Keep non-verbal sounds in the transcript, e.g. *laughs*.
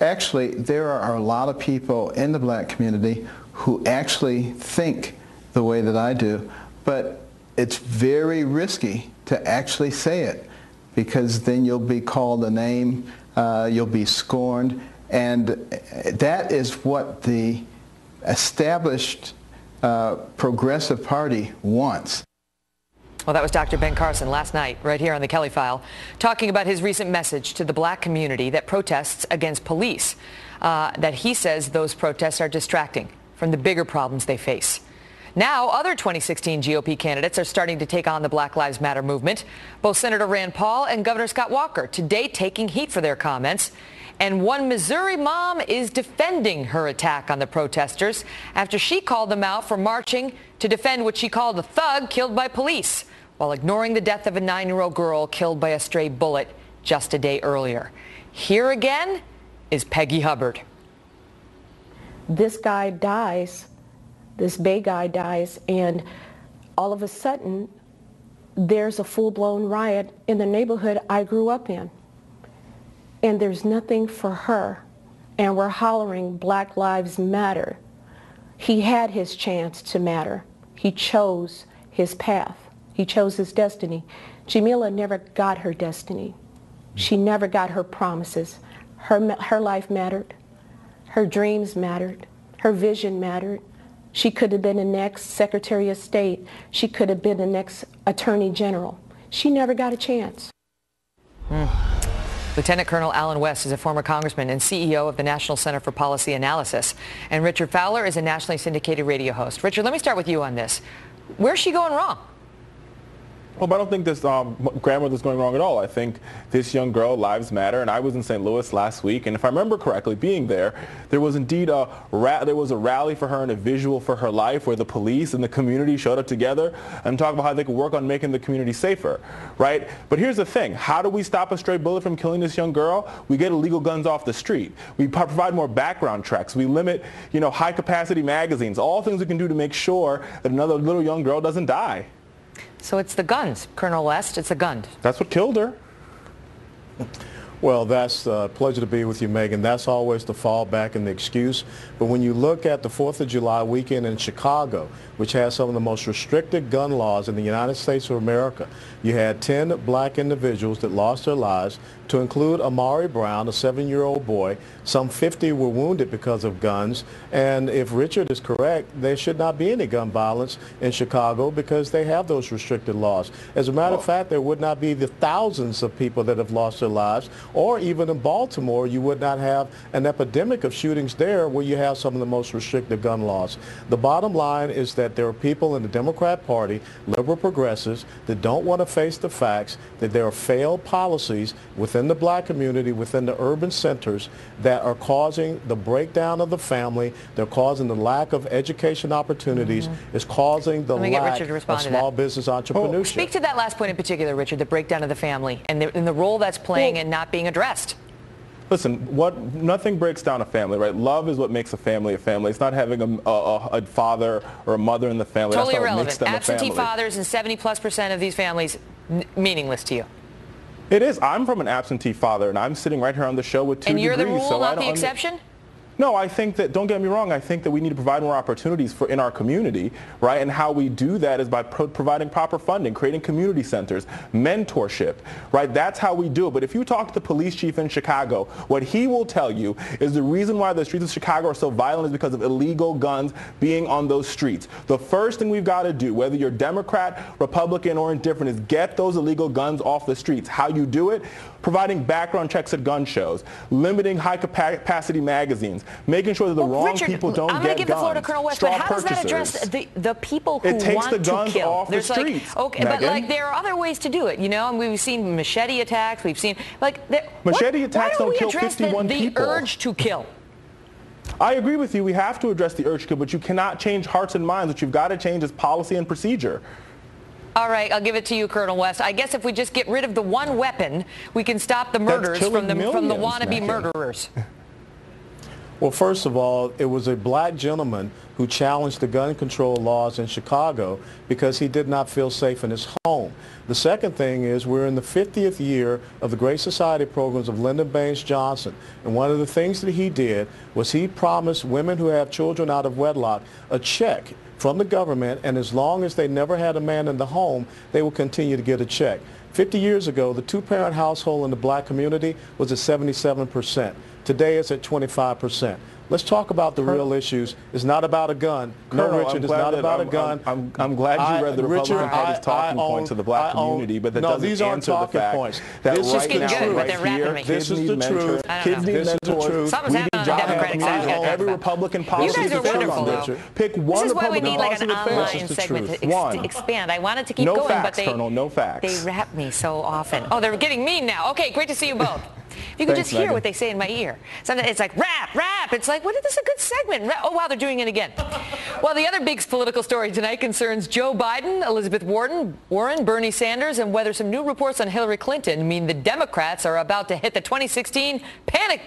Actually, there are a lot of people in the black community who actually think the way that I do, but it's very risky to actually say it because then you'll be called a name, uh, you'll be scorned, and that is what the established uh, progressive party wants. Well, that was Dr. Ben Carson last night, right here on the Kelly File, talking about his recent message to the black community that protests against police, uh, that he says those protests are distracting from the bigger problems they face. Now, other 2016 GOP candidates are starting to take on the Black Lives Matter movement. Both Senator Rand Paul and Governor Scott Walker today taking heat for their comments. And one Missouri mom is defending her attack on the protesters after she called them out for marching to defend what she called a thug killed by police while ignoring the death of a nine-year-old girl killed by a stray bullet just a day earlier. Here again is Peggy Hubbard. This guy dies, this Bay guy dies, and all of a sudden, there's a full-blown riot in the neighborhood I grew up in. And there's nothing for her. And we're hollering, Black Lives Matter. He had his chance to matter. He chose his path. He chose his destiny. Jamyla never got her destiny. She never got her promises. Her, her life mattered. Her dreams mattered. Her vision mattered. She could have been the next Secretary of State. She could have been the next Attorney General. She never got a chance. Mm. Lieutenant Colonel Allen West is a former congressman and CEO of the National Center for Policy Analysis. And Richard Fowler is a nationally syndicated radio host. Richard, let me start with you on this. Where's she going wrong? Well, but I don't think this um, grandmother's going wrong at all. I think this young girl, lives matter. And I was in St. Louis last week, and if I remember correctly, being there, there was indeed a there was a rally for her and a visual for her life, where the police and the community showed up together and talked about how they could work on making the community safer, right? But here's the thing: how do we stop a stray bullet from killing this young girl? We get illegal guns off the street. We provide more background checks. We limit, you know, high-capacity magazines. All things we can do to make sure that another little young girl doesn't die. So it's the guns, Colonel West. It's the guns. That's what killed her. Well, that's a pleasure to be with you, Megyn. That's always the fallback and the excuse. But when you look at the 4th of July weekend in Chicago, which has some of the most restricted gun laws in the United States of America, you had 10 black individuals that lost their lives, to include Amari Brown, a seven-year-old boy. Some 50 were wounded because of guns. And if Richard is correct, there should not be any gun violence in Chicago because they have those restricted laws. As a matter of fact, there would not be the thousands of people that have lost their lives. Or even in Baltimore, you would not have an epidemic of shootings there where you have some of the most restrictive gun laws. The bottom line is that there are people in the Democrat Party, liberal progressives, that don't want to face the facts that there are failed policies within the black community, within the urban centers that are causing the breakdown of the family. They're causing the lack of education opportunities. Mm-hmm. It's causing the lack of small business entrepreneurship. Well, speak to that last point in particular, Richard, the breakdown of the family and the, and the role that's playing well, and not being addressed. Listen, what nothing breaks down a family, right? Love is what makes a family a family. It's not having a, a, a father or a mother in the family. Totally That's irrelevant. Absentee fathers and 70 plus percent of these families meaningless to you. It is. I'm from an absentee father, and I'm sitting right here on the show with two And you're degrees, the rule, so not the exception? No, I think that, don't get me wrong, I think that we need to provide more opportunities for in our community, right? And how we do that is by pro- providing proper funding, creating community centers, mentorship, right? That's how we do it. But if you talk to the police chief in Chicago, what he will tell you is the reason why the streets of Chicago are so violent is because of illegal guns being on those streets. The first thing we've got to do, whether you're Democrat, Republican, or indifferent, is get those illegal guns off the streets. How you do it? Providing background checks at gun shows, limiting high-capacity magazines, making sure that the well, wrong Richard, people don't I'm get give guns. the floor to Colonel West, but how does that address the, the people who it takes want the guns to kill? Off There's the streets, like, okay, Megyn. but like there are other ways to do it, you know. And we've seen machete attacks. We've seen like machete what, attacks don't, don't kill 51 the, the people. The urge to kill. I agree with you. We have to address the urge to kill, but you cannot change hearts and minds. What you've got to change is policy and procedure. All right, I'll give it to you, Colonel West. I guess if we just get rid of the one weapon, we can stop the murders from the millions, from the wannabe murderers. *laughs* Well, first of all, it was a black gentleman who challenged the gun control laws in Chicago because he did not feel safe in his home. The second thing is we're in the 50th year of the Great Society programs of Lyndon Baines Johnson. And one of the things that he did was he promised women who have children out of wedlock a check from the government, and as long as they never had a man in the home, they will continue to get a check. 50 years ago, the two-parent household in the black community was at 77%. Today it's at 25%. Let's talk about the real issues. It's not about a gun. Colonel, no, I'm Richard, it's not about I'm- a gun. I'm, I'm, I'm glad you I- read the Richard, Republican Party's I- talking I own- point to the black own- community, but that no, doesn't these aren't answer the fact points. that This right the now, truth. right here. This is the truth. I don't kids know. need This is the truth. Something's we happening need on the job Democratic side. on every About. Republican You policy. guys are to wonderful, fix though. this. Pick one This is why we Republican need like policy an to fix online this. This is the segment truth. to One. expand. I wanted to keep going, but they Colonel, no facts. they wrap me so often. Oh, they're getting mean now. Okay, great to see you both. *laughs* You can Thanks, just hear Megyn. what they say in my ear. Sometimes it's like wrap, wrap. It's like, what is this a good segment? Oh wow, they're doing it again. *laughs* Well, the other big political story tonight concerns Joe Biden, Elizabeth Warren, Warren, Bernie Sanders, and whether some new reports on Hillary Clinton mean the Democrats are about to hit the 2016 panic